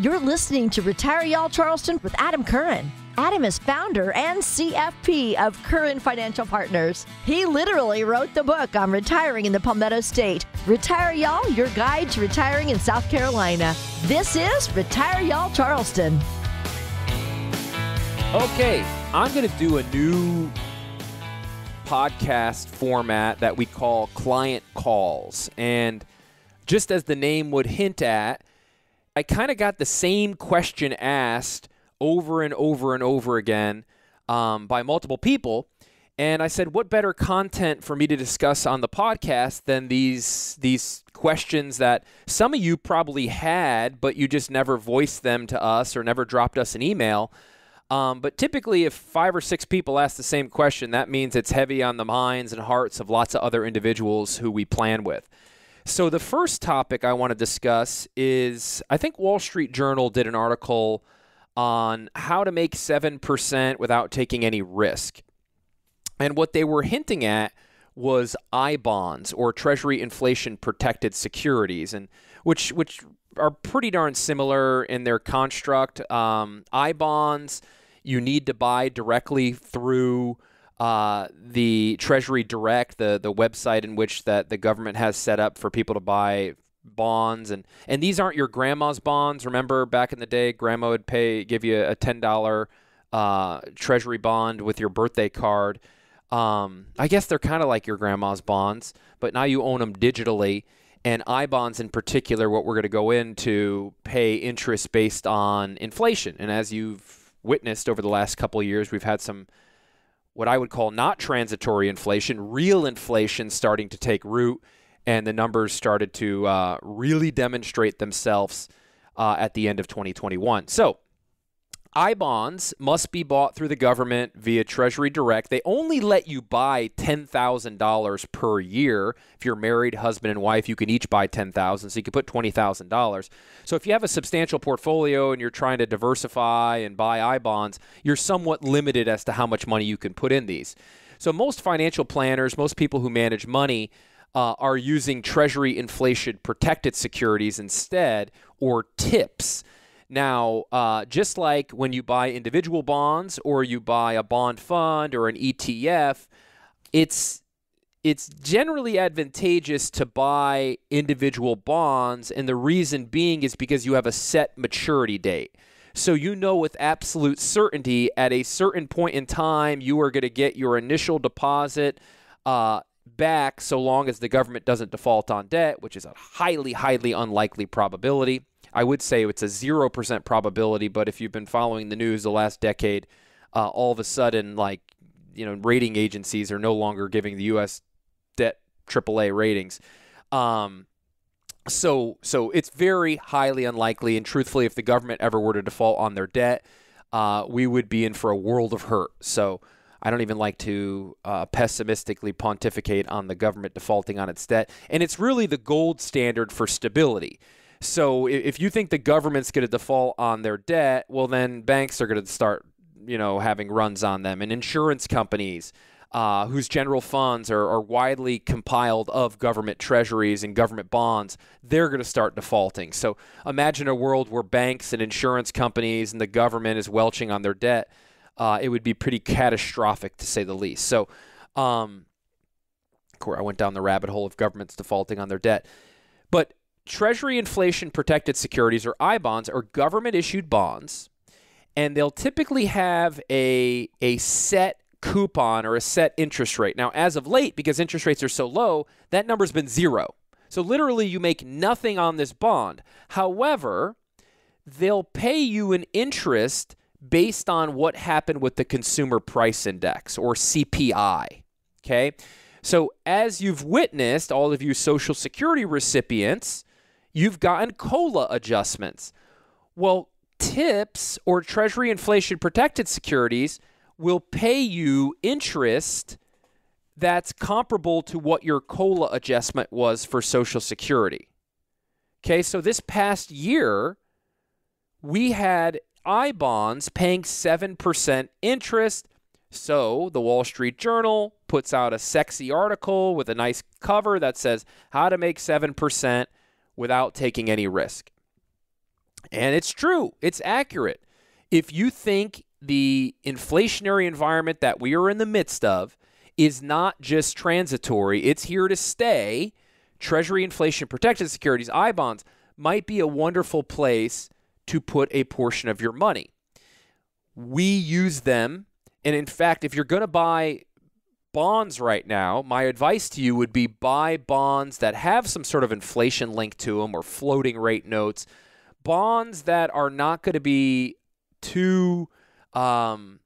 You're listening to Retire Y'all Charleston with Adam Curran. Adam is founder and CFP of Curran Financial Partners. He literally wrote the book on retiring in the Palmetto State. Retire Y'all, your guide to retiring in South Carolina. This is Retire Y'all Charleston. Okay, I'm going to do a new podcast format that we call client calls. And just as the name would hint at, I kind of got the same question asked over and over and over again um, by multiple people. And I said, what better content for me to discuss on the podcast than these these questions that some of you probably had, but you just never voiced them to us or never dropped us an email. Um, but typically, if five or six people ask the same question, that means it's heavy on the minds and hearts of lots of other individuals who we plan with. So, the first topic I want to discuss is I think Wall Street Journal did an article on how to make 7% without taking any risk. And what they were hinting at was I bonds or Treasury inflation protected securities, and which which are pretty darn similar in their construct. Um, I bonds you need to buy directly through uh, the Treasury Direct, the the website in which that the government has set up for people to buy bonds and and these aren't your grandma's bonds. Remember back in the day, grandma would pay give you a ten dollar uh, Treasury bond with your birthday card. Um, I guess they're kind of like your grandma's bonds, but now you own them digitally. And I bonds in particular, what we're going to go into, pay interest based on inflation. And as you've witnessed over the last couple years. We've had some what I would call not transitory inflation, real inflation starting to take root, and the numbers started to uh, really demonstrate themselves uh, at the end of 2021. So, I bonds must be bought through the government via Treasury Direct. They only let you buy $10,000 per year. If you're married, husband and wife, you can each buy 10,000, so you can put $20,000. So if you have a substantial portfolio and you're trying to diversify and buy I bonds, you're somewhat limited as to how much money you can put in these. So most financial planners, most people who manage money, uh, are using Treasury inflation protected securities instead or TIPS. Now, uh, just like when you buy individual bonds or you buy a bond fund or an ETF, it's it's generally advantageous to buy individual bonds, and the reason being is because you have a set maturity date. So you know with absolute certainty at a certain point in time you are going to get your initial deposit uh, back, so long as the government doesn't default on debt, which is a highly, highly unlikely probability. I would say it's a 0% probability, but if you've been following the news the last decade, uh, all of a sudden, like, you know, rating agencies are no longer giving the U.S. debt AAA ratings. Um, so, so it's very highly unlikely, and truthfully, if the government ever were to default on their debt, uh, we would be in for a world of hurt. So, I don't even like to uh, pessimistically pontificate on the government defaulting on its debt, and it's really the gold standard for stability. So if you think the government's going to default on their debt, well, then banks are going to start, you know, having runs on them, and insurance companies. Uh, whose general funds are, are, widely compiled of government treasuries and government bonds, they're going to start defaulting. So imagine a world where banks and insurance companies and the government is welching on their debt. Uh, it would be pretty catastrophic to say the least. So, um, I went down the rabbit hole of governments defaulting on their debt. But Treasury inflation protected securities or I bonds are government issued bonds, and they'll typically have a, a set coupon or a set interest rate. Now, as of late, because interest rates are so low, that number's been zero. So literally, you make nothing on this bond. However, they'll pay you an interest based on what happened with the consumer price index or CPI. Okay. So, as you've witnessed, all of you Social Security recipients, you've gotten COLA adjustments. Well, TIPS or Treasury inflation protected securities will pay you interest that's comparable to what your COLA adjustment was for Social Security. Okay, so this past year, we had I bonds paying 7% interest. So the Wall Street Journal puts out a sexy article with a nice cover that says how to make 7% without taking any risk. And it's true, it's accurate. If you think the inflationary environment that we are in the midst of is not just transitory, it's here to stay. Treasury inflation protected securities, I bonds, might be a wonderful place to put a portion of your money. We use them. And in fact, if you're going to buy bonds right now, my advice to you would be buy bonds that have some sort of inflation link to them or floating rate notes, bonds that are not going to be too um,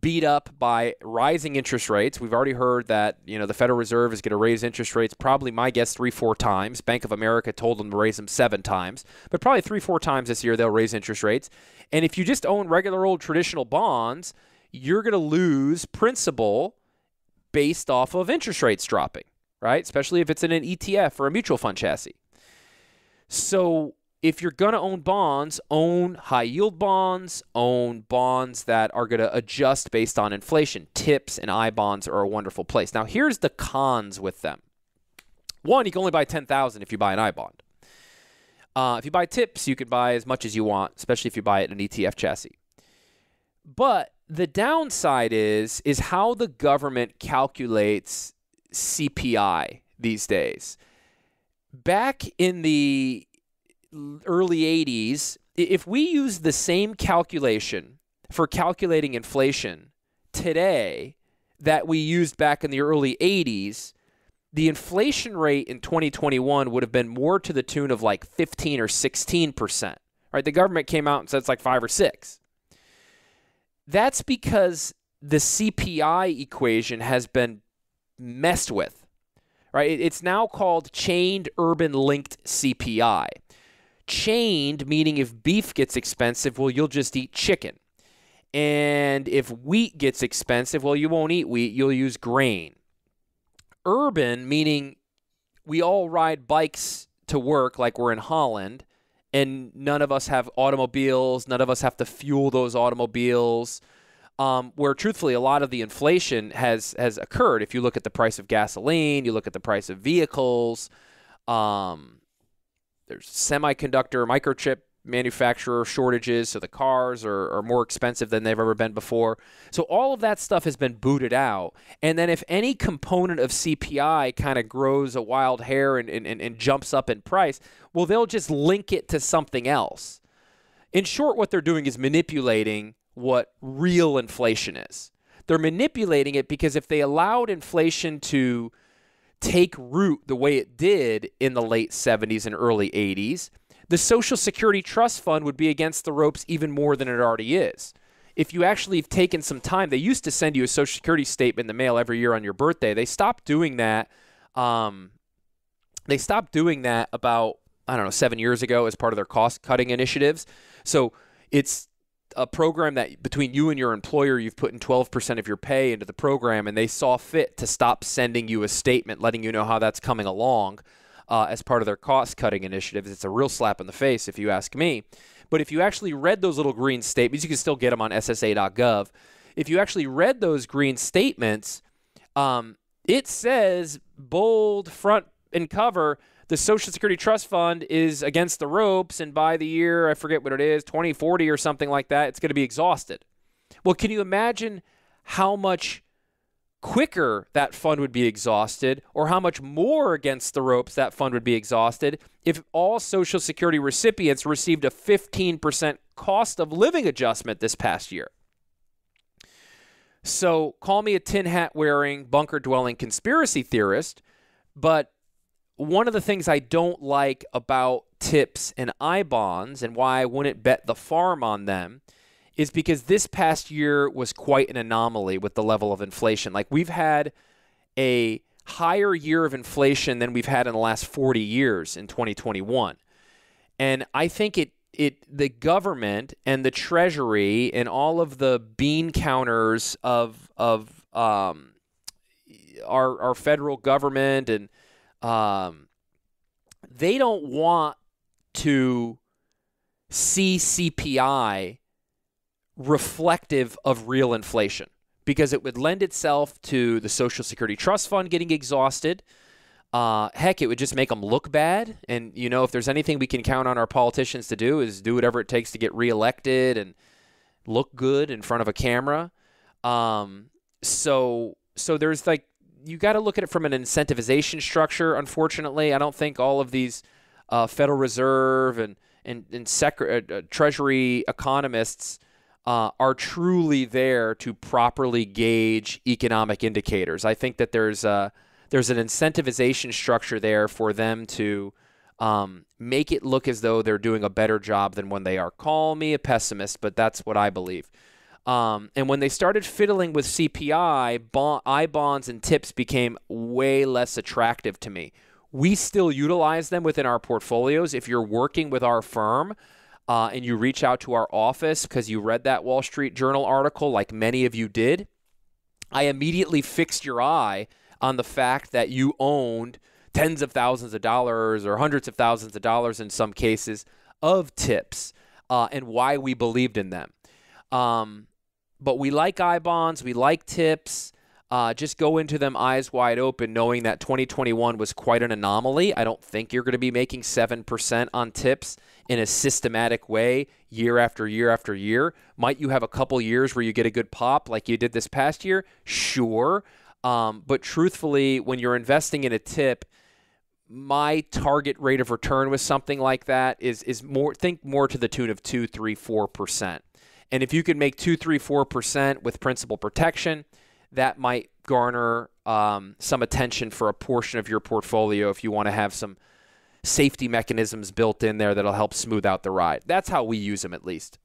beat up by rising interest rates. We've already heard that you know the Federal Reserve is going to raise interest rates. Probably my guess three four times. Bank of America told them to raise them seven times, but probably three four times this year they'll raise interest rates. And if you just own regular old traditional bonds, you're going to lose principal based off of interest rates dropping, right? Especially if it's in an ETF or a mutual fund chassis. So if you're going to own bonds, own high yield bonds, own bonds that are going to adjust based on inflation. TIPS and I bonds are a wonderful place. Now, here's the cons with them. One, you can only buy 10,000 if you buy an I bond. Uh, if you buy TIPS, you can buy as much as you want, especially if you buy it in an ETF chassis. But the downside is is how the government calculates CPI these days. Back in the early 80s, if we use the same calculation for calculating inflation today that we used back in the early 80s, the inflation rate in 2021 would have been more to the tune of like 15 or 16 percent. Right? The government came out and said it's like five or six. That's because the CPI equation has been messed with. Right? It's now called chained urban linked CPI. Chained meaning if beef gets expensive, well, you'll just eat chicken. And if wheat gets expensive, well, you won't eat wheat, you'll use grain. Urban meaning we all ride bikes to work like we're in Holland, and none of us have automobiles, none of us have to fuel those automobiles. Um, where truthfully, a lot of the inflation has has occurred. If you look at the price of gasoline, you look at the price of vehicles. Um, there's semiconductor, microchip manufacturer shortages, so the cars are, are more expensive than they've ever been before. So all of that stuff has been booted out. And then if any component of CPI kind of grows a wild hair and, and, and jumps up in price, well, they'll just link it to something else. In short, what they're doing is manipulating what real inflation is. They're manipulating it because if they allowed inflation to take root the way it did in the late 70s and early 80s, the Social Security Trust Fund would be against the ropes even more than it already is. If you actually have taken some time, they used to send you a Social Security statement in the mail every year on your birthday. They stopped doing that. Um, they stopped doing that about I don't know seven years ago as part of their cost cutting initiatives. So it's a program that between you and your employer you've put in 12% of your pay into the program and they saw fit to stop sending you a statement letting you know how that's coming along uh, as part of their cost cutting initiatives it's a real slap in the face if you ask me but if you actually read those little green statements you can still get them on ssa.gov if you actually read those green statements um, it says bold front and cover the Social Security Trust Fund is against the ropes, and by the year, I forget what it is, 2040 or something like that, it's going to be exhausted. Well, can you imagine how much quicker that fund would be exhausted, or how much more against the ropes that fund would be exhausted if all Social Security recipients received a 15% cost of living adjustment this past year? So call me a tin hat wearing, bunker dwelling conspiracy theorist, but one of the things I don't like about tips and I bonds and why I wouldn't bet the farm on them is because this past year was quite an anomaly with the level of inflation. Like we've had a higher year of inflation than we've had in the last 40 years in 2021. And I think it it the government and the treasury and all of the bean counters of of um, our our federal government and um, they don't want to see CPI reflective of real inflation because it would lend itself to the Social Security Trust Fund getting exhausted. Uh, heck, it would just make them look bad. And, you know, if there's anything we can count on our politicians to do is do whatever it takes to get reelected and look good in front of a camera. Um, so, so there's like, you got to look at it from an incentivization structure. Unfortunately, I don't think all of these uh, Federal Reserve and and, and sec- uh, uh, Treasury economists uh, are truly there to properly gauge economic indicators. I think that there's a, there's an incentivization structure there for them to um, make it look as though they're doing a better job than when they are. Call me a pessimist, but that's what I believe. Um, and when they started fiddling with CPI, bond, I bonds and tips became way less attractive to me. We still utilize them within our portfolios. If you're working with our firm, uh, and you reach out to our office because you read that Wall Street Journal article, like many of you did, I immediately fixed your eye on the fact that you owned tens of thousands of dollars or hundreds of thousands of dollars in some cases of tips uh, and why we believed in them. Um, but we like I bonds, we like tips. Uh, just go into them eyes wide open, knowing that 2021 was quite an anomaly. I don't think you're going to be making 7% on tips in a systematic way year after year after year. Might you have a couple years where you get a good pop like you did this past year? Sure. Um, but truthfully, when you're investing in a tip, my target rate of return with something like that is is more think more to the tune of two, three, four percent. And if you can make two, three, four percent with principal protection, that might garner um, some attention for a portion of your portfolio if you want to have some safety mechanisms built in there that'll help smooth out the ride. That's how we use them, at least.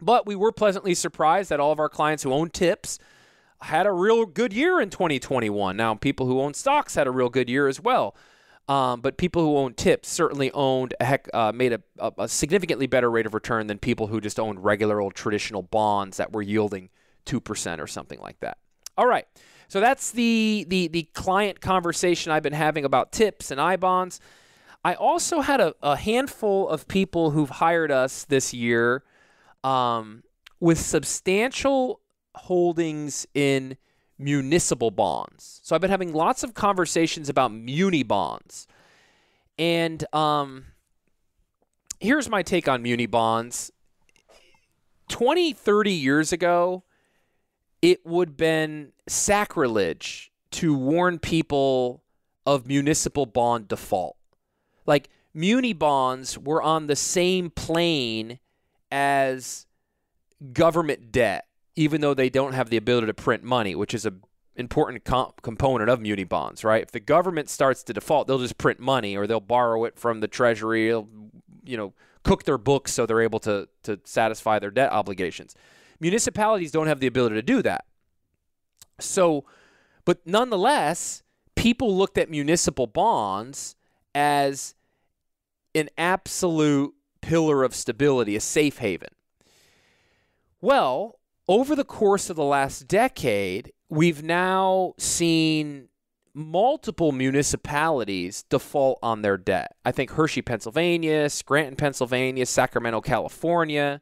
But we were pleasantly surprised that all of our clients who own tips had a real good year in 2021. Now, people who own stocks had a real good year as well. Um, but people who own tips certainly owned a heck, uh, made a, a, a significantly better rate of return than people who just owned regular old traditional bonds that were yielding 2% or something like that. All right. So that's the the the client conversation I've been having about tips and I bonds. I also had a, a handful of people who've hired us this year um, with substantial holdings in municipal bonds. So I've been having lots of conversations about muni bonds. And um, here's my take on muni bonds 20, 30 years ago, it would been sacrilege to warn people of municipal bond default. Like muni bonds were on the same plane as government debt, even though they don't have the ability to print money, which is a important comp- component of muni bonds, right? If the government starts to default, they'll just print money or they'll borrow it from the treasury, you know, cook their books so they're able to to satisfy their debt obligations. Municipalities don't have the ability to do that. So, but nonetheless, people looked at municipal bonds as an absolute pillar of stability, a safe haven. Well, over the course of the last decade, we've now seen multiple municipalities default on their debt. I think Hershey, Pennsylvania, Scranton, Pennsylvania, Sacramento, California.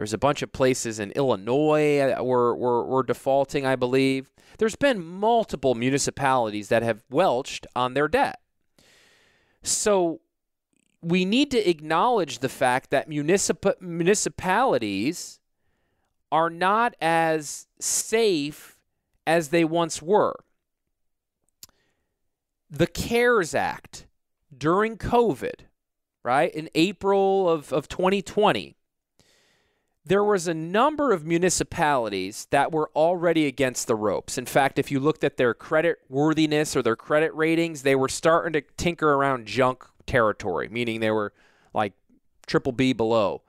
There's a bunch of places in Illinois that were, were, were defaulting, I believe. There's been multiple municipalities that have welched on their debt. So we need to acknowledge the fact that municip- municipalities are not as safe as they once were. The CARES Act during COVID, right, in April of, of 2020, there was a number of municipalities that were already against the ropes. In fact, if you looked at their credit worthiness or their credit ratings, they were starting to tinker around junk territory, meaning they were like triple B below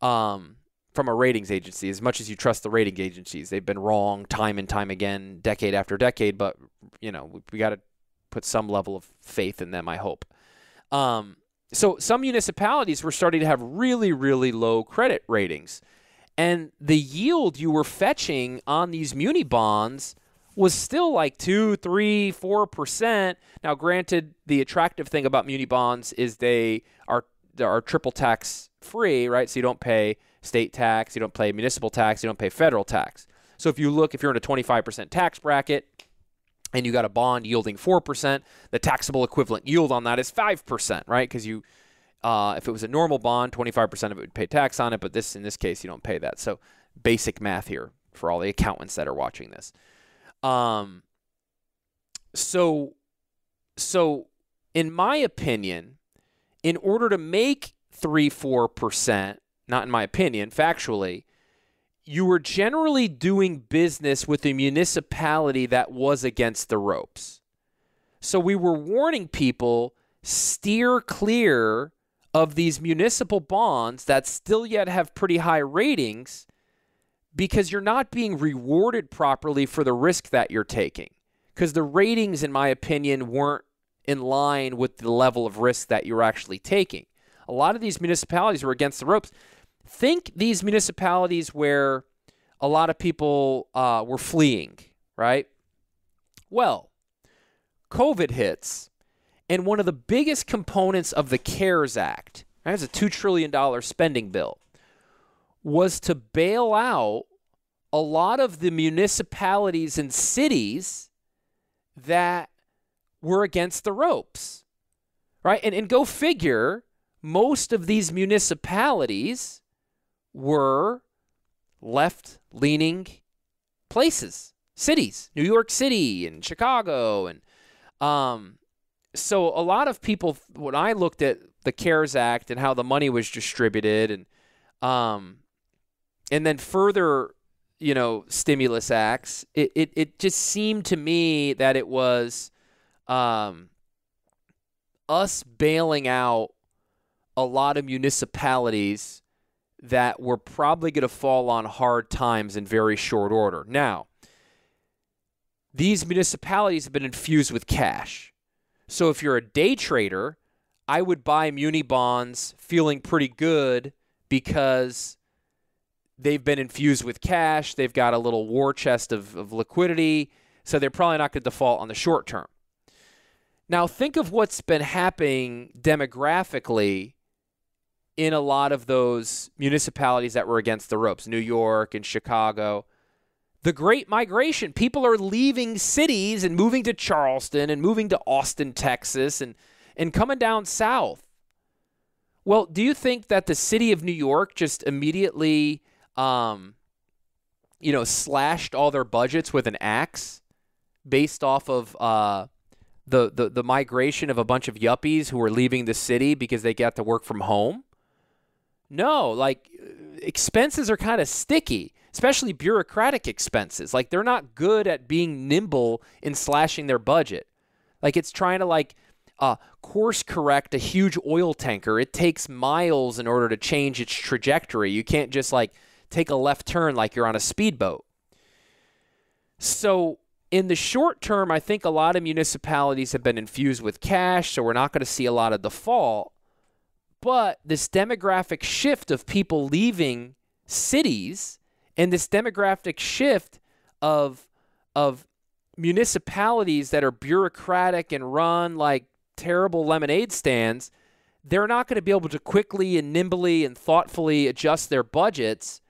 um, from a ratings agency. As much as you trust the rating agencies, they've been wrong time and time again, decade after decade. But you know, we, we got to put some level of faith in them. I hope. Um, so some municipalities were starting to have really, really low credit ratings. And the yield you were fetching on these muni bonds was still like two, three, four percent. Now, granted, the attractive thing about muni bonds is they are they are triple tax free, right? So you don't pay state tax, you don't pay municipal tax, you don't pay federal tax. So if you look, if you're in a 25% tax bracket, and you got a bond yielding 4%, the taxable equivalent yield on that is 5%, right? Because you, uh, if it was a normal bond, 25% of it would pay tax on it, but this in this case you don't pay that. So basic math here for all the accountants that are watching this. Um, so, so in my opinion, in order to make three, four percent, not in my opinion, factually, you were generally doing business with a municipality that was against the ropes. So we were warning people steer clear of these municipal bonds that still yet have pretty high ratings because you're not being rewarded properly for the risk that you're taking. Because the ratings, in my opinion, weren't in line with the level of risk that you're actually taking. A lot of these municipalities were against the ropes think these municipalities where a lot of people uh, were fleeing, right? Well, COVID hits, and one of the biggest components of the CARES Act, right, it's a $2 trillion spending bill, was to bail out a lot of the municipalities and cities that were against the ropes, right? And, and go figure, most of these municipalities were left leaning places, cities, New York City and Chicago. And um, so a lot of people, when I looked at the CARES Act and how the money was distributed and um, and then further, you know, stimulus acts, it, it, it just seemed to me that it was um, us bailing out a lot of municipalities that were probably going to fall on hard times in very short order. Now, these municipalities have been infused with cash. So if you're a day trader, I would buy muni bonds feeling pretty good because they've been infused with cash. They've got a little war chest of, of liquidity. So they're probably not going to default on the short term. Now, think of what's been happening demographically in a lot of those municipalities that were against the ropes, New York and Chicago. The great migration. People are leaving cities and moving to Charleston and moving to Austin, Texas, and, and coming down south. Well, do you think that the city of New York just immediately, um, you know, slashed all their budgets with an axe based off of uh, the, the the migration of a bunch of yuppies who were leaving the city because they got to work from home? No, like expenses are kind of sticky, especially bureaucratic expenses. Like they're not good at being nimble in slashing their budget. Like it's trying to like uh, course correct a huge oil tanker. It takes miles in order to change its trajectory. You can't just like take a left turn like you're on a speedboat. So in the short term, I think a lot of municipalities have been infused with cash, so we're not going to see a lot of default. But this demographic shift of people leaving cities and this demographic shift of of municipalities that are bureaucratic and run like terrible lemonade stands, they're not going to be able to quickly and nimbly and thoughtfully adjust their budgets.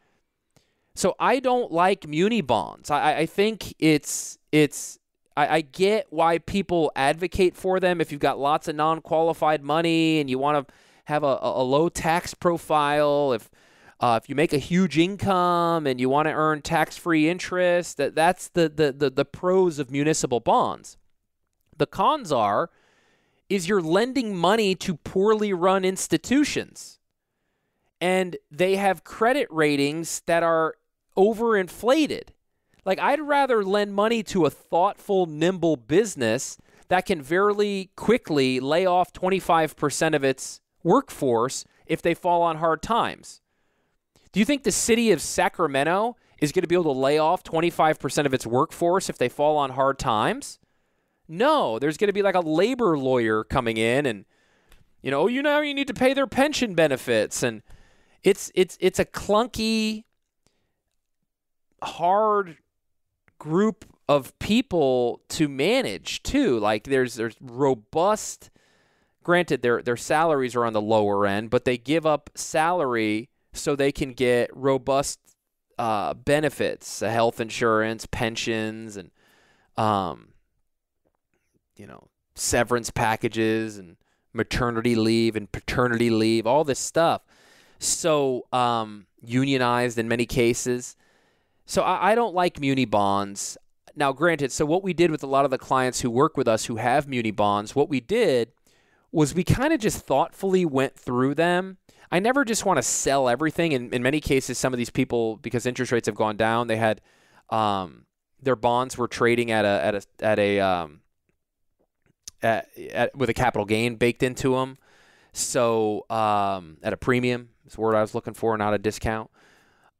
So I don't like muni bonds. I, I think it's it's I, I get why people advocate for them if you've got lots of non qualified money and you want to have a, a low tax profile, if uh, if you make a huge income and you want to earn tax-free interest, that that's the, the the the pros of municipal bonds. The cons are is you're lending money to poorly run institutions. And they have credit ratings that are overinflated. Like I'd rather lend money to a thoughtful, nimble business that can very quickly lay off 25% of its workforce if they fall on hard times. Do you think the city of Sacramento is going to be able to lay off 25% of its workforce if they fall on hard times? No, there's going to be like a labor lawyer coming in and you know, oh, you know you need to pay their pension benefits and it's it's it's a clunky hard group of people to manage too. Like there's there's robust granted their their salaries are on the lower end, but they give up salary so they can get robust uh, benefits, uh, health insurance, pensions, and um, you know, severance packages and maternity leave and paternity leave, all this stuff. So um, unionized in many cases. So I, I don't like muni bonds. Now, granted, so what we did with a lot of the clients who work with us who have muni bonds, what we did was we kind of just thoughtfully went through them. I never just want to sell everything. In, in many cases, some of these people, because interest rates have gone down, they had um, their bonds were trading at a at a at a um, at, at, with a capital gain baked into them. So um, at a premium is the word I was looking for, not a discount.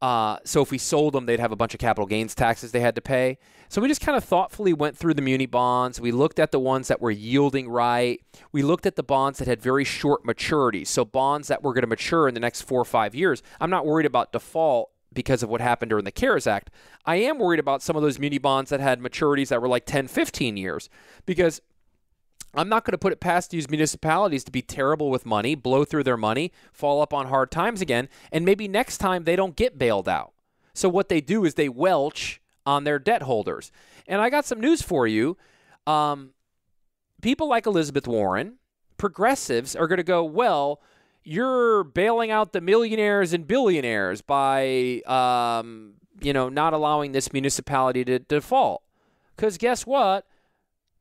Uh, so if we sold them, they'd have a bunch of capital gains taxes they had to pay. So we just kind of thoughtfully went through the muni bonds. We looked at the ones that were yielding right. We looked at the bonds that had very short maturities. So bonds that were going to mature in the next four or five years. I'm not worried about default because of what happened during the CARES Act. I am worried about some of those muni bonds that had maturities that were like 10, 15 years because I'm not going to put it past these municipalities to be terrible with money, blow through their money, fall up on hard times again, and maybe next time they don't get bailed out. So what they do is they welch on their debt holders. And I got some news for you. Um, people like Elizabeth Warren, progressives, are going to go, well, you're bailing out the millionaires and billionaires by, um, you know, not allowing this municipality to default. Because guess what?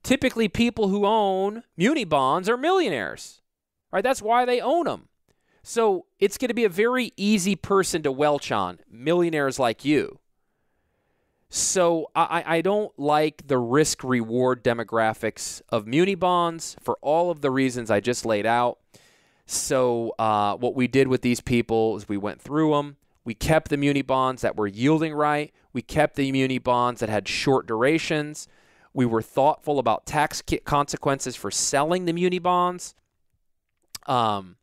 Typically people who own muni bonds are millionaires. Right? That's why they own them. So it's going to be a very easy person to welch on, millionaires like you. So I, I don't like the risk reward demographics of muni bonds for all of the reasons I just laid out. So uh, what we did with these people is we went through them. We kept the muni bonds that were yielding right. We kept the muni bonds that had short durations. We were thoughtful about tax consequences for selling the muni bonds. Um,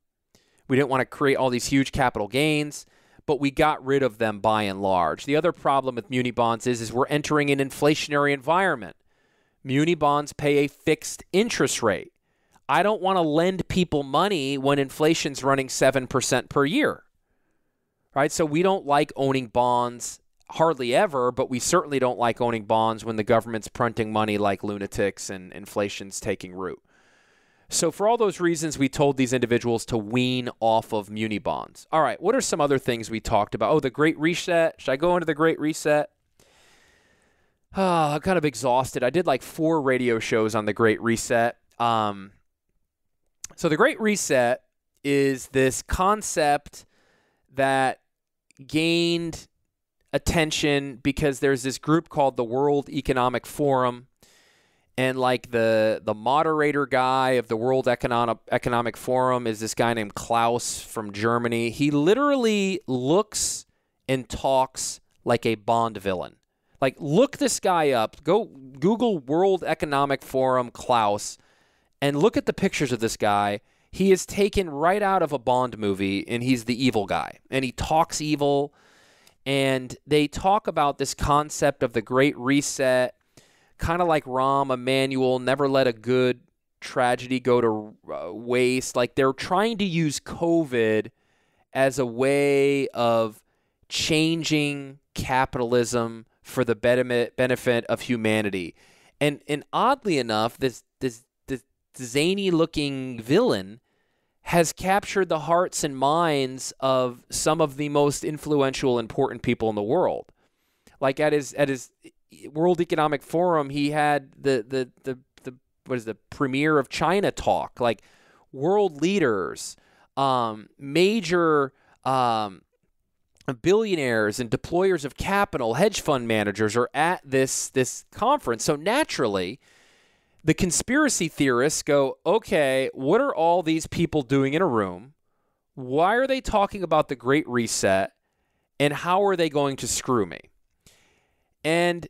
we didn't want to create all these huge capital gains, but we got rid of them by and large. The other problem with muni bonds is, is we're entering an inflationary environment. Muni bonds pay a fixed interest rate. I don't want to lend people money when inflation's running 7% per year. Right? So we don't like owning bonds hardly ever, but we certainly don't like owning bonds when the government's printing money like lunatics and inflation's taking root. So, for all those reasons, we told these individuals to wean off of muni bonds. All right, what are some other things we talked about? Oh, the Great Reset. Should I go into the Great Reset? Oh, I'm kind of exhausted. I did like four radio shows on the Great Reset. Um, so, the Great Reset is this concept that gained attention because there's this group called the World Economic Forum and like the the moderator guy of the World Economic Economic Forum is this guy named Klaus from Germany. He literally looks and talks like a Bond villain. Like look this guy up. Go Google World Economic Forum Klaus and look at the pictures of this guy. He is taken right out of a Bond movie and he's the evil guy. And he talks evil and they talk about this concept of the Great Reset, kind of like Rahm Emanuel, never let a good tragedy go to uh, waste. Like they're trying to use COVID as a way of changing capitalism for the benefit of humanity. And and oddly enough, this this this zany looking villain has captured the hearts and minds of some of the most influential, important people in the world. Like at his at his World Economic Forum, he had the the the, the what is the premier of China talk, like world leaders, um, major um, billionaires and deployers of capital, hedge fund managers are at this this conference. So naturally, the conspiracy theorists go, okay, what are all these people doing in a room? Why are they talking about the Great Reset? And how are they going to screw me? And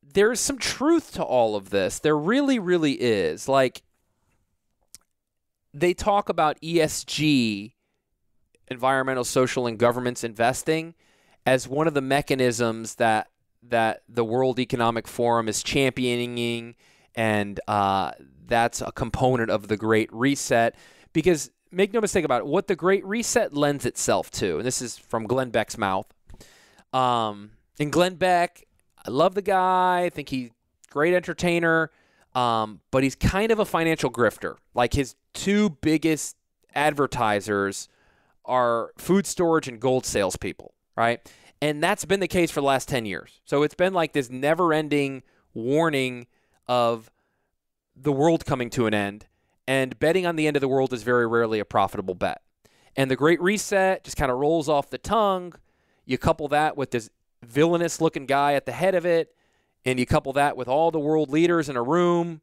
there's some truth to all of this. There really, really is. Like, they talk about ESG, environmental, social, and governance investing, as one of the mechanisms that that the World Economic Forum is championing and uh, that's a component of the Great Reset. Because make no mistake about it, what the Great Reset lends itself to, and this is from Glenn Beck's mouth. Um, and Glenn Beck, I love the guy. I think he's great entertainer. um, but he's kind of a financial grifter. Like his two biggest advertisers are food storage and gold salespeople, right? And that's been the case for the last 10 years. So it's been like this never ending warning of the world coming to an end. And betting on the end of the world is very rarely a profitable bet. And the Great Reset just kind of rolls off the tongue. You couple that with this villainous looking guy at the head of it, and you couple that with all the world leaders in a room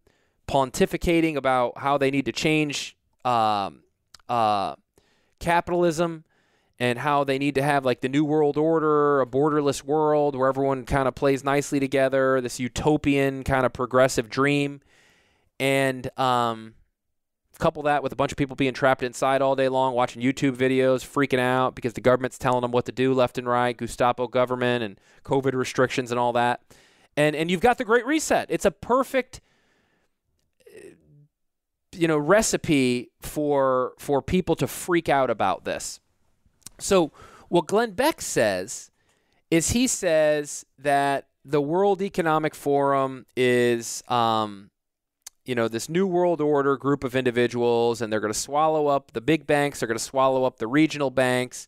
pontificating about how they need to change um, uh, capitalism and how they need to have like the new world order, a borderless world where everyone kind of plays nicely together, this utopian kind of progressive dream. And um, couple that with a bunch of people being trapped inside all day long, watching YouTube videos, freaking out because the government's telling them what to do left and right, Gestapo government and COVID restrictions and all that. And and you've got the Great Reset. It's a perfect you know recipe for for people to freak out about this. So what Glenn Beck says is he says that the World Economic Forum is um, you know, this new world order group of individuals, and they're going to swallow up the big banks, they're going to swallow up the regional banks,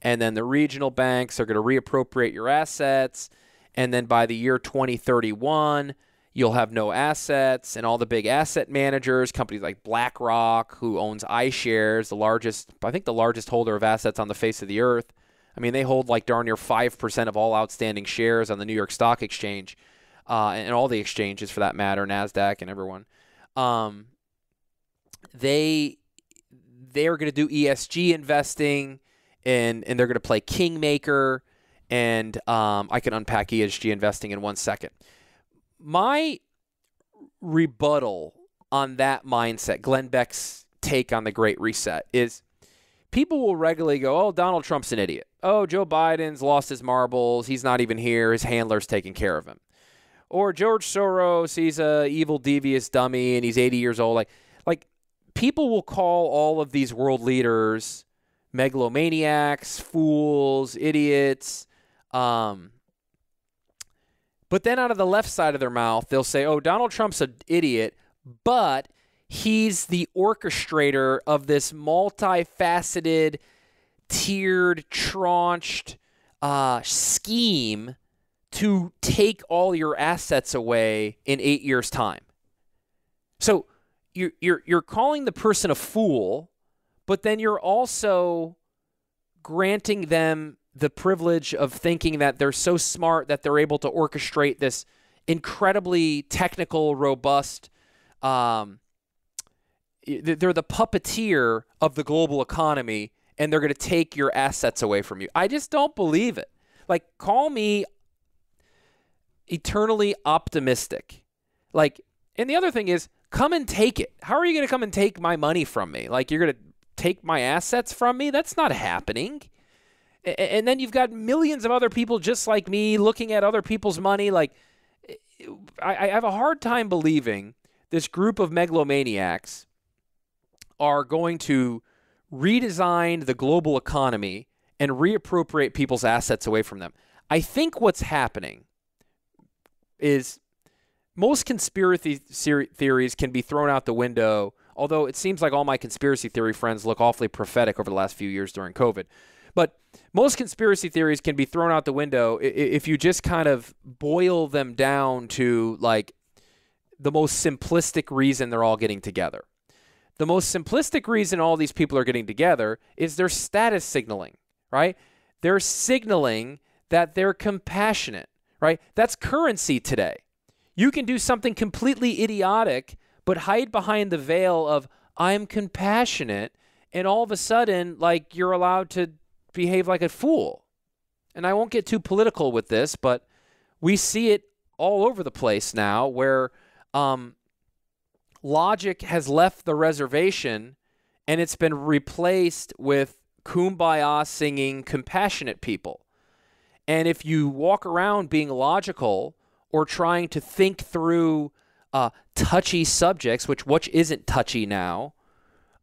and then the regional banks are going to reappropriate your assets. And then by the year 2031, you'll have no assets, and all the big asset managers, companies like BlackRock, who owns iShares, the largest, I think the largest holder of assets on the face of the earth. I mean, they hold like darn near 5% of all outstanding shares on the New York Stock Exchange uh, and all the exchanges for that matter, NASDAQ and everyone um, they they are going to do ESG investing, and and they're going to play kingmaker, and um, I can unpack ESG investing in one second. My rebuttal on that mindset, Glenn Beck's take on the Great Reset, is people will regularly go, "Oh, Donald Trump's an idiot. Oh, Joe Biden's lost his marbles. He's not even here. His handler's taking care of him." or George Soros, he's a evil, devious dummy, and he's 80 years old. Like, like people will call all of these world leaders megalomaniacs, fools, idiots. Um, but then out of the left side of their mouth, they'll say, "Oh, Donald Trump's an idiot, but he's the orchestrator of this multifaceted, tiered, tranched uh, scheme." to take all your assets away in eight years' time. So you're, you're, you're calling the person a fool, but then you're also granting them the privilege of thinking that they're so smart that they're able to orchestrate this incredibly technical, robust. Um, they're the puppeteer of the global economy, and they're going to take your assets away from you. I just don't believe it. Like, call me eternally optimistic. Like, and the other thing is, come and take it. How are you going to come and take my money from me? Like, you're going to take my assets from me? That's not happening. And then you've got millions of other people just like me looking at other people's money. Like, I have a hard time believing this group of megalomaniacs are going to redesign the global economy and reappropriate people's assets away from them. I think what's happening is most conspiracy theories can be thrown out the window. Although it seems like all my conspiracy theory friends look awfully prophetic over the last few years during COVID. But most conspiracy theories can be thrown out the window if you just kind of boil them down to like the most simplistic reason they're all getting together. The most simplistic reason all these people are getting together is their status signaling, right? They're signaling that they're compassionate right? That's currency today. You can do something completely idiotic, but hide behind the veil of, I'm compassionate, and all of a sudden, like, you're allowed to behave like a fool. And I won't get too political with this, but we see it all over the place now where um, logic has left the reservation and it's been replaced with kumbaya singing compassionate people. And if you walk around being logical or trying to think through uh, touchy subjects, which which isn't touchy now,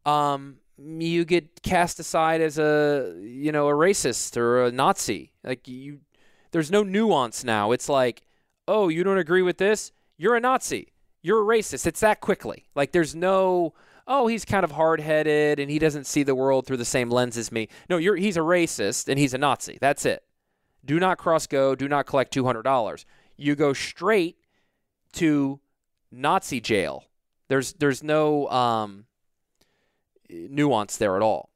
um, you get cast aside as a you know a racist or a Nazi. Like you, there's no nuance now. It's like, oh, you don't agree with this? You're a Nazi. you're a racist. It's that quickly. Like there's no oh, he's kind of hard-headed and he doesn't see the world through the same lens as me. No, you're he's a racist and he's a Nazi. That's it. Do not cross go, do not collect $200. You go straight to Nazi jail. There's there's no um, nuance there at all.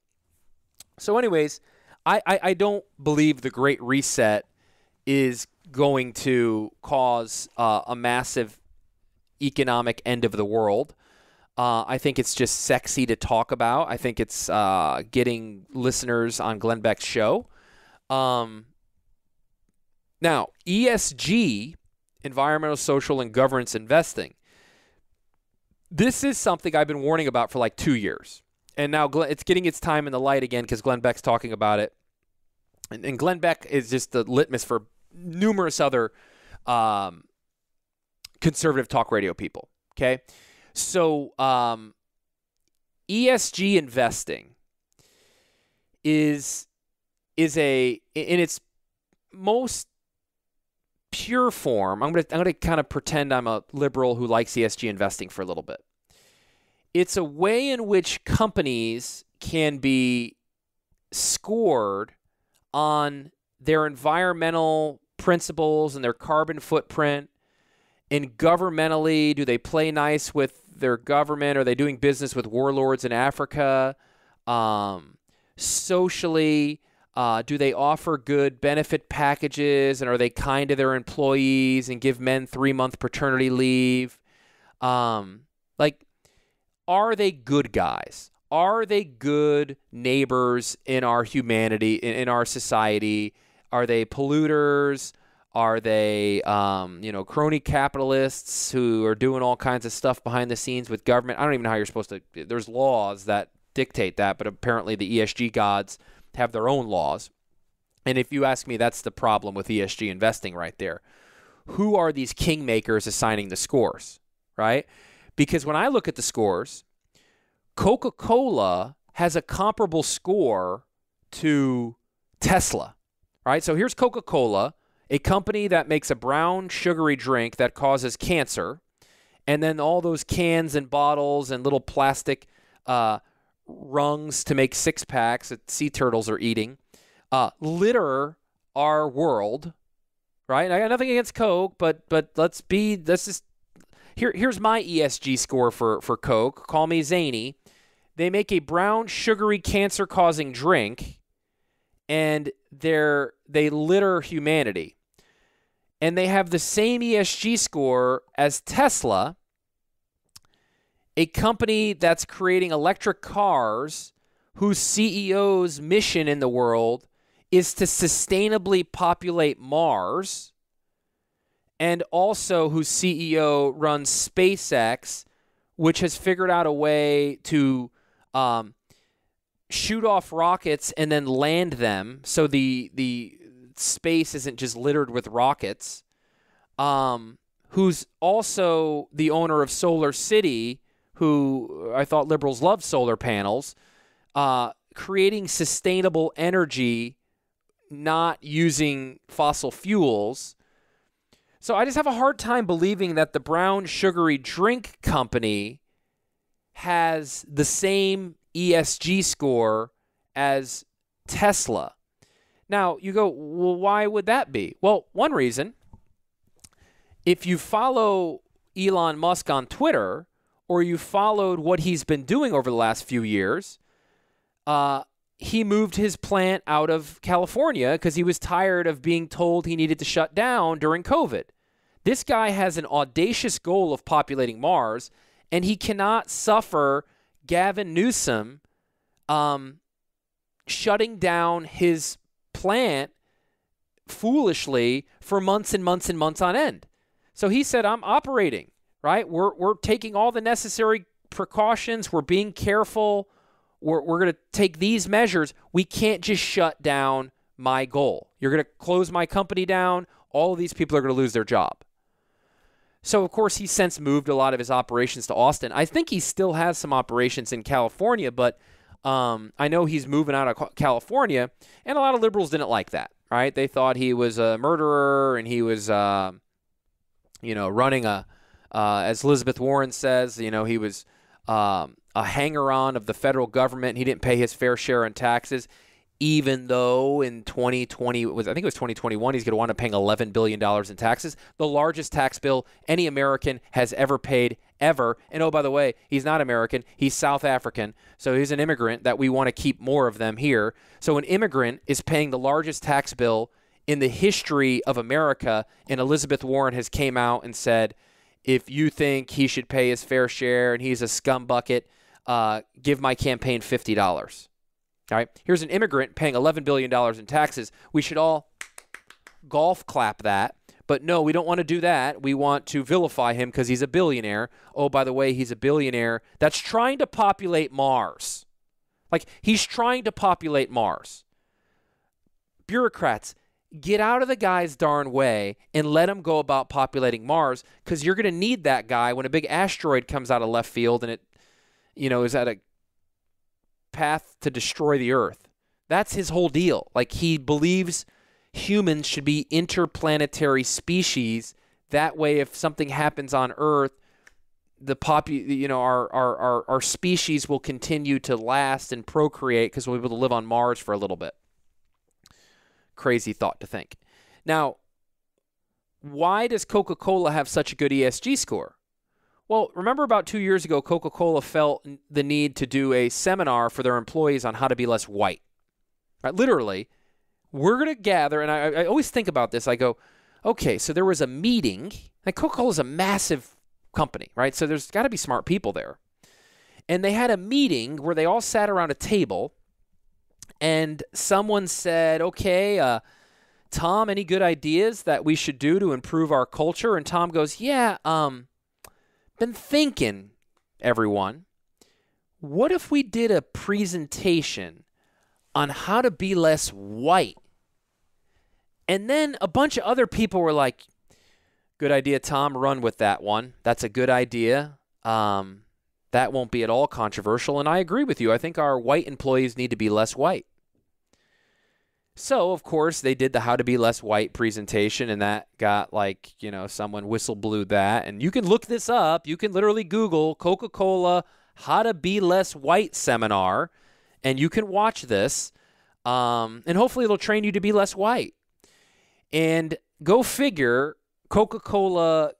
So, anyways, I, I, I don't believe the Great Reset is going to cause uh, a massive economic end of the world. Uh, I think it's just sexy to talk about. I think it's uh, getting listeners on Glenn Beck's show. Um, now, ESG, environmental, social, and governance investing. This is something I've been warning about for like two years. And now it's getting its time in the light again because Glenn Beck's talking about it. And, and, Glenn Beck is just the litmus for numerous other um, conservative talk radio people. Okay. So, um, ESG investing is is a in its most pure form. I'm gonna I'm gonna kind of pretend I'm a liberal who likes ESG investing for a little bit. It's a way in which companies can be scored on their environmental principles and their carbon footprint and governmentally do they play nice with their government? Are they doing business with warlords in africa? Um, socially uh, do they offer good benefit packages and are they kind to their employees and give men three month paternity leave? Um, like are they good guys are they good neighbors in our humanity in, in our society are they polluters are they, um, you know, crony capitalists who are doing all kinds of stuff behind the scenes with government? I don't even know how you're supposed to. There's laws that dictate that, but apparently the ESG gods have their own laws. And if you ask me, that's the problem with ESG investing right there. Who are these kingmakers assigning the scores, right? Because when I look at the scores, Coca Cola has a comparable score to Tesla, right? So here's Coca Cola a company that makes a brown sugary drink that causes cancer, and then all those cans and bottles and little plastic uh, rungs to make six packs that sea turtles are eating uh, litter our world. Right? I got nothing against Coke, but but let's be let's just here. Here's my ESG score for for Coke. Call me zany. They make a brown sugary cancer causing drink, and they're they litter humanity and they have the same ESG score as Tesla, a company that's creating electric cars whose CEO's mission in the world is to sustainably populate Mars, and also whose CEO runs SpaceX, which has figured out a way to um, shoot off rockets and then land them. So the the space isn't just littered with rockets. Um, who's also the owner of Solar City, who I thought liberals love solar panels, uh, creating sustainable energy, not using fossil fuels. So I just have a hard time believing that the brown sugary drink company has the same ESG score as Tesla. Now, you go, well, why would that be? Well, one reason if you follow Elon Musk on Twitter or you followed what he's been doing over the last few years, uh, he moved his plant out of California because he was tired of being told he needed to shut down during COVID. This guy has an audacious goal of populating Mars, and he cannot suffer Gavin Newsom um, shutting down his plant foolishly for months and months and months on end. So he said, I'm operating, right? We're, we're taking all the necessary precautions. We're being careful. We're, we're going to take these measures. We can't just shut down my goal. You're going to close my company down. All of these people are going to lose their job. So, of course, he's since moved a lot of his operations to Austin. I think he still has some operations in California, but um, I know he's moving out of California, and a lot of liberals didn't like that, right? They thought he was a murderer and he was, uh, you know, running a, Uh, as Elizabeth Warren says, you know, he was um, a hanger on of the federal government. He didn't pay his fair share in taxes, even though in 2020 was I think it was 2021 he's going to wind up paying 11 billion dollars in taxes, the largest tax bill any American has ever paid ever. And oh by the way, he's not American, he's South African, so he's an immigrant that we want to keep more of them here. So an immigrant is paying the largest tax bill in the history of America, and Elizabeth Warren has came out and said if you think he should pay his fair share and he's a scumbucket, uh, give my campaign fifty dollars. All right, here's an immigrant paying eleven billion dollars in taxes. We should all golf clap that. But no, we don't want to do that. We want to vilify him because he's a billionaire. Oh, by the way, he's a billionaire that's trying to populate Mars. Like, he's trying to populate Mars. Bureaucrats, get out of the guy's darn way and let him go about populating Mars because you're going to need that guy when a big asteroid comes out of left field and it, you know, is at a path to destroy the Earth. That's his whole deal. Like he believes humans should be interplanetary species. That way, if something happens on Earth, the popu- you know, our, our, our, our species will continue to last and procreate because we'll be able to live on Mars for a little bit crazy thought to think. Now, why does Coca Cola have such a good ESG score? Well, remember about two years ago, Coca Cola felt the need to do a seminar for their employees on how to be less white. Right? Literally, we're going to gather, and I, I, always think about this. I go, okay, so there was a meeting, and Coca Cola is a massive company, right? So there's got to be smart people there. And they had a meeting where they all sat around a table and someone said, "Okay, uh, Tom, any good ideas that we should do to improve our culture?" And Tom goes, "Yeah, um, been thinking, everyone. What if we did a presentation on how to be less white?" And then a bunch of other people were like, "Good idea, Tom. Run with that one. That's a good idea." Um, that won't be at all controversial. And I agree with you. I think our white employees need to be less white. So, of course, they did the How to Be Less White presentation, and that got like, you know, someone whistle blew that. And you can look this up. You can literally Google Coca Cola How to Be Less White seminar, and you can watch this. Um, and hopefully, it'll train you to be less white. And go figure, Coca Cola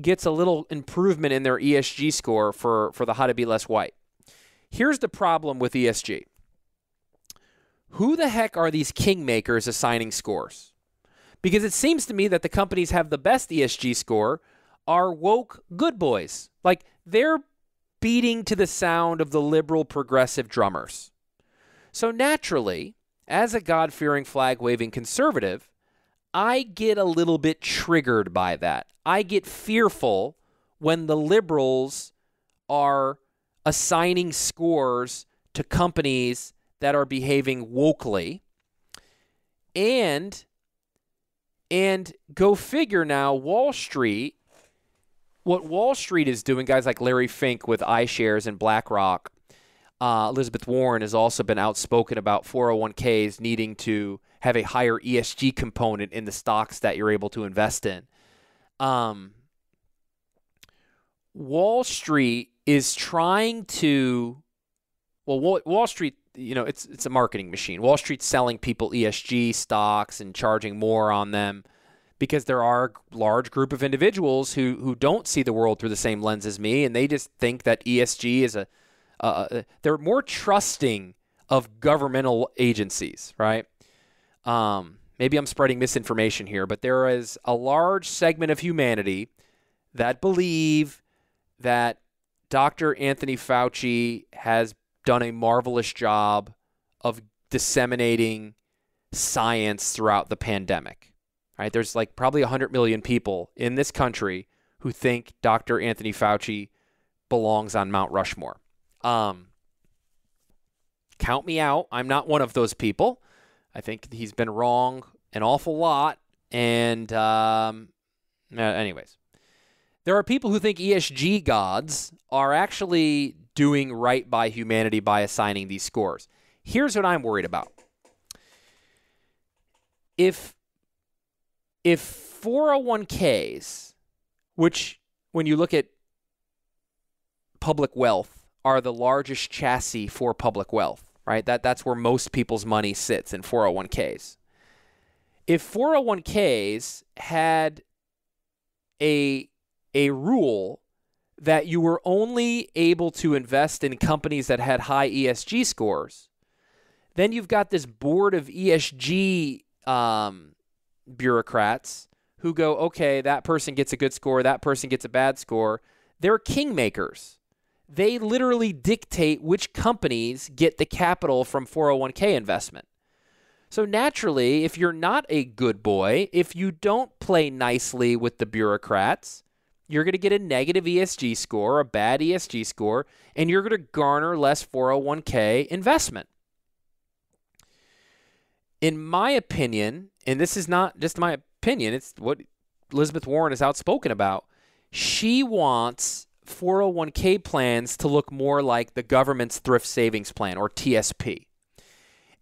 gets a little improvement in their ESG score for, for the how to be less white. Here's the problem with ESG who the heck are these kingmakers assigning scores? Because it seems to me that the companies have the best ESG score are woke good boys. Like they're beating to the sound of the liberal progressive drummers. So naturally, as a God fearing, flag waving conservative, I get a little bit triggered by that. I get fearful when the liberals are assigning scores to companies that are behaving wokely. And and go figure now, Wall Street, what Wall Street is doing, guys like Larry Fink with iShares and BlackRock, uh, Elizabeth Warren has also been outspoken about 401ks needing to have a higher ESG component in the stocks that you're able to invest in. Um, Wall Street is trying to, well, Wall, Wall Street, you know, it's it's a marketing machine. Wall Street's selling people ESG stocks and charging more on them because there are a large group of individuals who who don't see the world through the same lens as me, and they just think that ESG is a, uh, they're more trusting of governmental agencies, right? Um, maybe I'm spreading misinformation here, but there is a large segment of humanity that believe that Dr. Anthony Fauci has done a marvelous job of disseminating science throughout the pandemic. Right? There's like probably 100 million people in this country who think Dr. Anthony Fauci belongs on Mount Rushmore. Um, count me out. I'm not one of those people. I think he's been wrong an awful lot. And, um, anyways, there are people who think ESG gods are actually doing right by humanity by assigning these scores. Here's what I'm worried about. If if 401ks, which when you look at public wealth, are the largest chassis for public wealth, right? That that's where most people's money sits in 401ks. If 401ks had a a rule that you were only able to invest in companies that had high ESG scores, then you've got this board of ESG um, bureaucrats who go, okay, that person gets a good score, that person gets a bad score. They're kingmakers. They literally dictate which companies get the capital from 401k investment. So naturally, if you're not a good boy, if you don't play nicely with the bureaucrats, you're going to get a negative ESG score, a bad ESG score, and you're going to garner less 401k investment. In my opinion, and this is not just my opinion, it's what Elizabeth Warren is outspoken about. She wants 401k plans to look more like the government's thrift savings plan or TSP.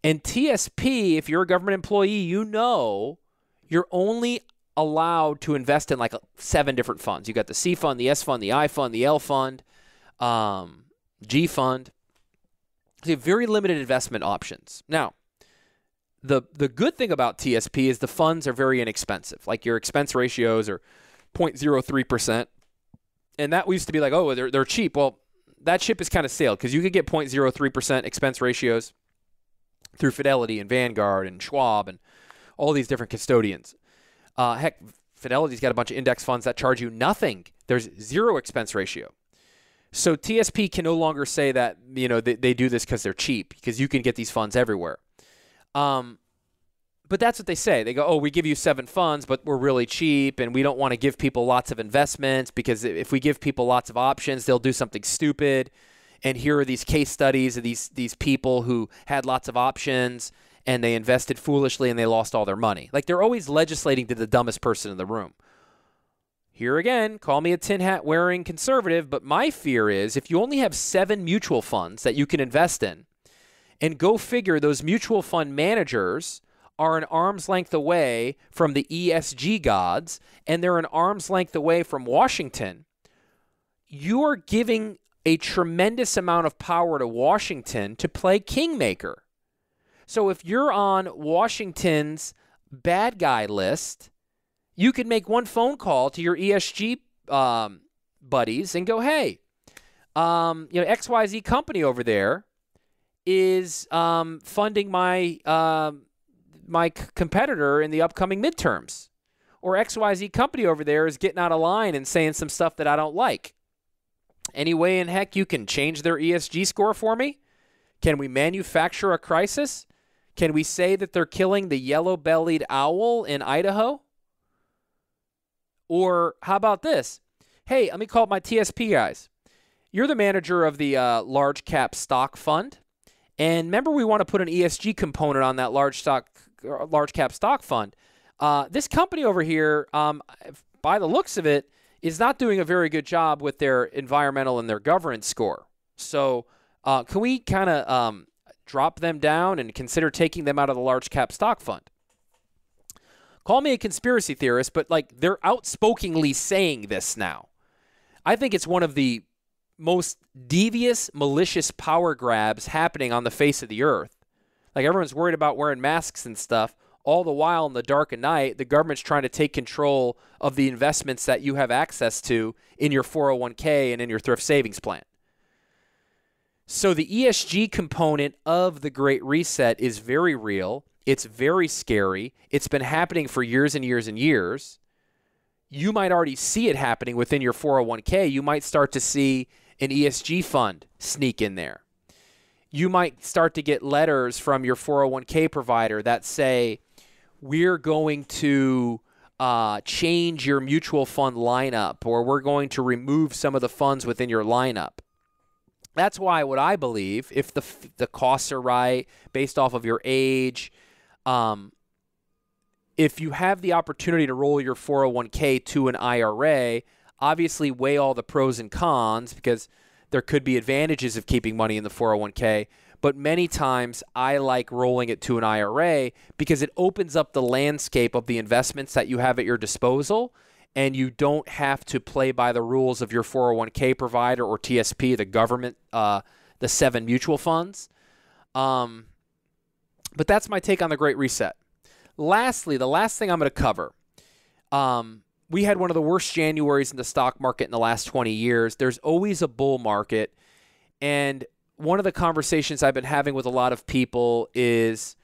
And TSP, if you're a government employee, you know you're only allowed to invest in like seven different funds. You got the C fund, the S fund, the I fund, the L fund, um, G fund. So you have very limited investment options. Now, the the good thing about TSP is the funds are very inexpensive. Like your expense ratios are 0.03 percent, and that used to be like, oh, they're they're cheap. Well, that ship is kind of sailed because you could get 0.03 percent expense ratios through Fidelity and Vanguard and Schwab and all these different custodians. Uh, heck, Fidelity's got a bunch of index funds that charge you nothing. There's zero expense ratio. So TSP can no longer say that you know they, they do this because they're cheap because you can get these funds everywhere. Um, but that's what they say. They go, "Oh, we give you seven funds, but we're really cheap, and we don't want to give people lots of investments because if we give people lots of options, they'll do something stupid." And here are these case studies of these these people who had lots of options and they invested foolishly and they lost all their money. Like they're always legislating to the dumbest person in the room. Here again, call me a tin hat wearing conservative, but my fear is if you only have seven mutual funds that you can invest in, and go figure those mutual fund managers are an arm's length away from the ESG gods and they're an arm's length away from Washington, you are giving a tremendous amount of power to Washington to play kingmaker. So if you're on Washington's bad guy list, you could make one phone call to your ESG um, buddies and go, hey, um, you know, XYZ company over there is um, funding my uh, my c- competitor in the upcoming midterms. Or XYZ company over there is getting out of line and saying some stuff that I don't like. Any way in heck you can change their ESG score for me? Can we manufacture a crisis? Can we say that they're killing the yellow bellied owl in Idaho? Or how about this? Hey, let me call up my TSP guys. You're the manager of the uh, large cap stock fund. And remember, we want to put an ESG component on that large stock, large cap stock fund. Uh, this company over here, um, by the looks of it, is not doing a very good job with their environmental and their governance score. So, uh, can we kind of um, drop them down and consider taking them out of the large cap stock fund. Call me a conspiracy theorist, but like they're outspokenly saying this now. I think it's one of the most devious, malicious power grabs happening on the face of the earth. Like everyone's worried about wearing masks and stuff. All the while in the dark of night, the government's trying to take control of the investments that you have access to in your 401k and in your thrift savings plan. So the ESG component of the Great Reset is very real. It's very scary. It's been happening for years and years and years. You might already see it happening within your 401k. You might start to see an ESG fund sneak in there. You might start to get letters from your 401k provider that say, We're going to uh, change your mutual fund lineup, or we're going to remove some of the funds within your lineup. That's why what I believe, if the the costs are right based off of your age, um, if you have the opportunity to roll your 401k to an IRA, obviously weigh all the pros and cons because there could be advantages of keeping money in the 401k. But many times I like rolling it to an IRA because it opens up the landscape of the investments that you have at your disposal and you don't have to play by the rules of your 401k provider or TSP, the government, uh, the seven mutual funds. Um, but that's my take on the Great Reset. Lastly, the last thing I'm going to cover. Um, we had one of the worst Januaries in the stock market in the last 20 years. There's always a bull market. And one of the conversations I've been having with a lot of people is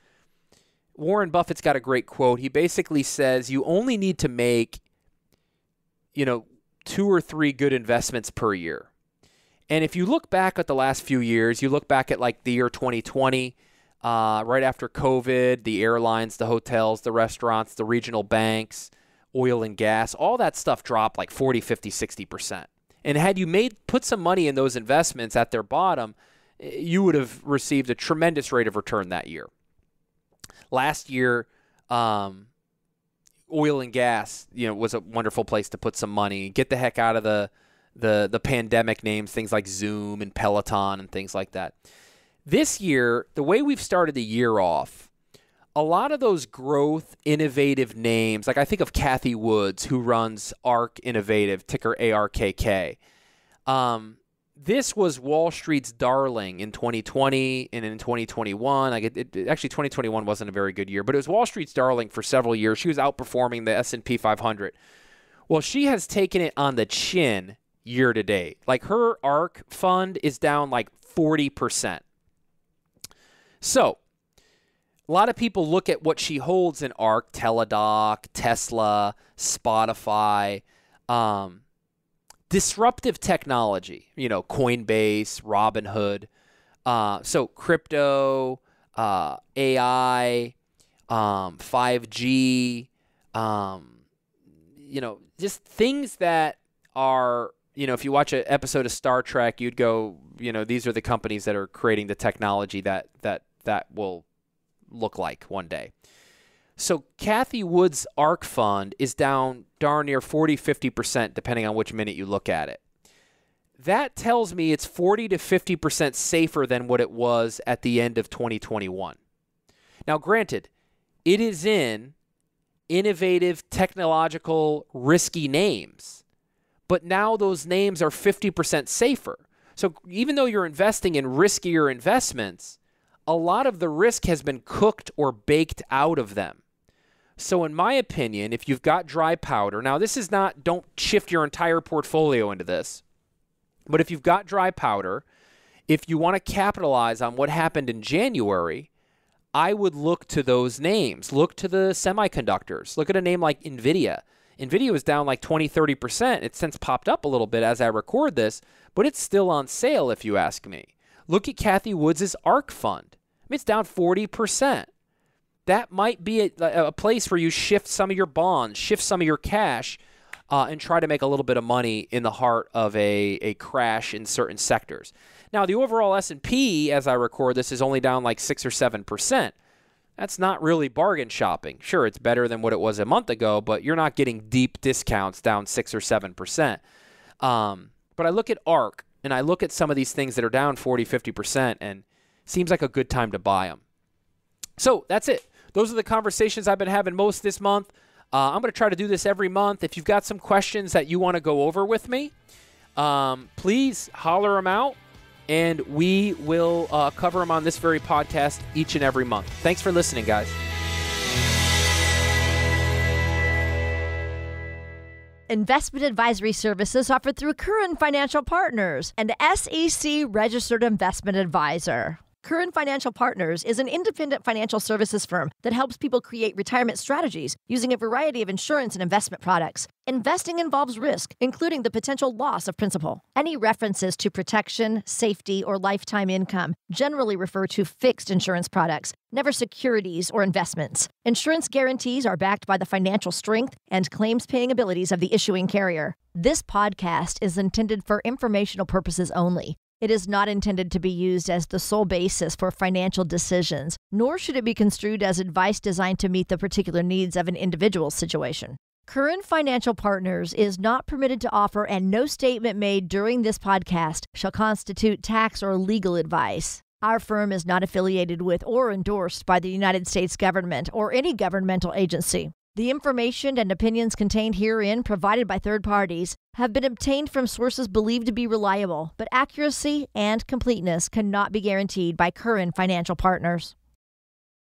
Warren Buffett's got a great quote. He basically says you only need to make, you know, two or three good investments per year. And if you look back at the last few years, you look back at like the year 2020, uh, right after COVID, the airlines, the hotels, the restaurants, the regional banks, oil and gas, all that stuff dropped like 40, 50, 60%. And had you made put some money in those investments at their bottom, you would have received a tremendous rate of return that year. Last year, um, oil and gas, you know, was a wonderful place to put some money. Get the heck out of the the the pandemic names, things like Zoom and Peloton and things like that. This year, the way we've started the year off, a lot of those growth innovative names, like I think of Cathie Woods, who runs ARK Innovative, ticker ARKK. Um, this was Wall Street's darling in 2020 and in 2021. Like it, it, actually, 2021 wasn't a very good year, but it was Wall Street's darling for several years. She was outperforming the S&P 500. Well, she has taken it on the chin year to date. Like her ARK fund is down like 40%. So, a lot of people look at what she holds in ARK, Teladoc, Tesla, Spotify, um, disruptive technology, you know, Coinbase, Robinhood. Uh, so, crypto, uh, AI, um, 5G, um, you know, just things that are, you know, if you watch an episode of Star Trek, you'd go, you know, these are the companies that are creating the technology that that that will look like one day. So Cathie Wood's ARK fund is down darn near 40, 50%, depending on which minute you look at it. That tells me it's 40 to 50% safer than what it was at the end of 2021. Now, granted, it is in innovative, technological, risky names, but now those names are 50% safer. So even though you're investing in riskier investments, a lot of the risk has been cooked or baked out of them. So, in my opinion, if you've got dry powder, now this is not, don't shift your entire portfolio into this, but if you've got dry powder, if you want to capitalize on what happened in January, I would look to those names. Look to the semiconductors. Look at a name like NVIDIA. NVIDIA was down like 20, 30%. It's since popped up a little bit as I record this, but it's still on sale if you ask me. Look at Cathie Woods' ARK fund. I mean, it's down 40%. That might be a, a, place where you shift some of your bonds, shift some of your cash, uh, and try to make a little bit of money in the heart of a, a crash in certain sectors. Now, the overall S&P, as I record this, is only down like 6 or 7%. That's not really bargain shopping. Sure, it's better than what it was a month ago, but you're not getting deep discounts down 6 or 7%. Um, but I look at ARK, and I look at some of these things that are down 40, 50%, and seems like a good time to buy them. So that's it. Those are the conversations I've been having most this month. Uh, I'm going to try to do this every month. If you've got some questions that you want to go over with me, um, please holler them out, and we will uh, cover them on this very podcast each and every month. Thanks for listening, guys. Investment advisory services offered through Curran Financial Partners, an SEC registered investment advisor. Curran Financial Partners is an independent financial services firm that helps people create retirement strategies using a variety of insurance and investment products. Investing involves risk, including the potential loss of principal. Any references to protection, safety, or lifetime income generally refer to fixed insurance products, never securities or investments. Insurance guarantees are backed by the financial strength and claims paying abilities of the issuing carrier. This podcast is intended for informational purposes only. It is not intended to be used as the sole basis for financial decisions, nor should it be construed as advice designed to meet the particular needs of an individual situation. Curran Financial Partners is not permitted to offer, and no statement made during this podcast shall constitute tax or legal advice. Our firm is not affiliated with or endorsed by the United States government or any governmental agency. The information and opinions contained herein, provided by third parties, have been obtained from sources believed to be reliable, but accuracy and completeness cannot be guaranteed by Curran Financial Partners.